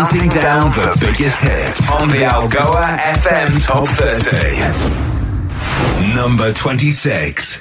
counting down the biggest hits on the Algoa FM Top 30. Number 26.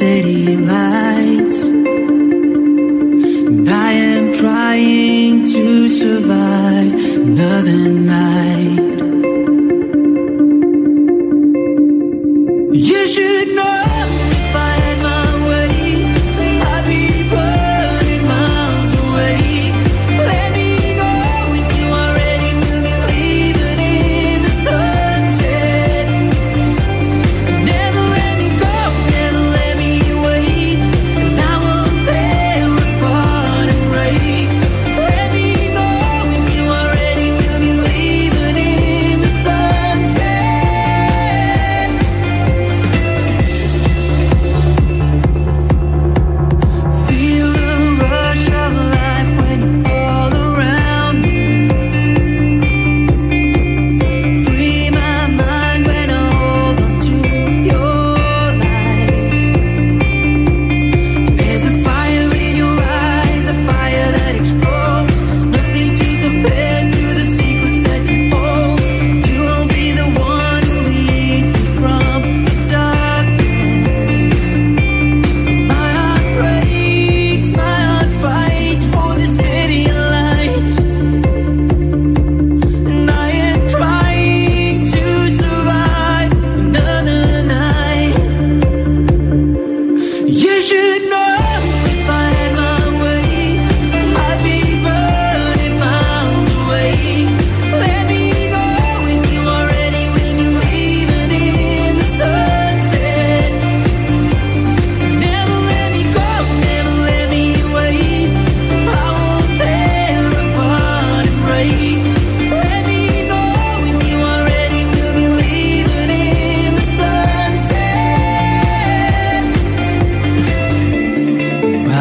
city lights. I am trying to survive another night.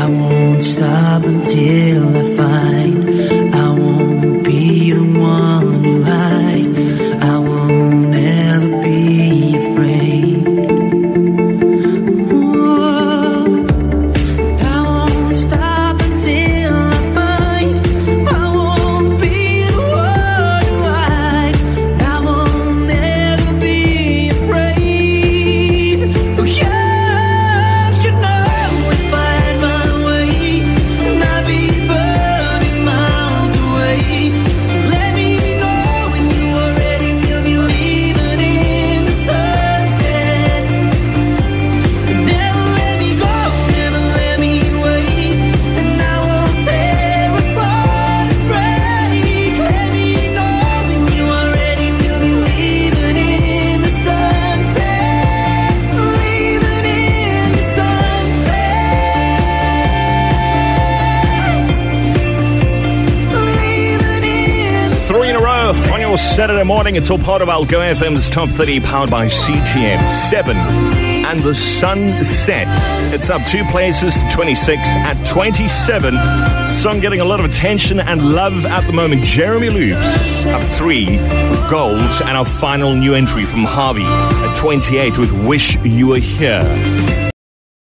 won't stop until I find morning. It's all part of Algoa FM's Top 30 powered by CTM. Sevven. And the sun set. It's up two places to 26. At 27, song getting a lot of attention and love at the moment. Jeremy Loops up three gold. And our final new entry from Harvey at 28 with Wish You Were Here.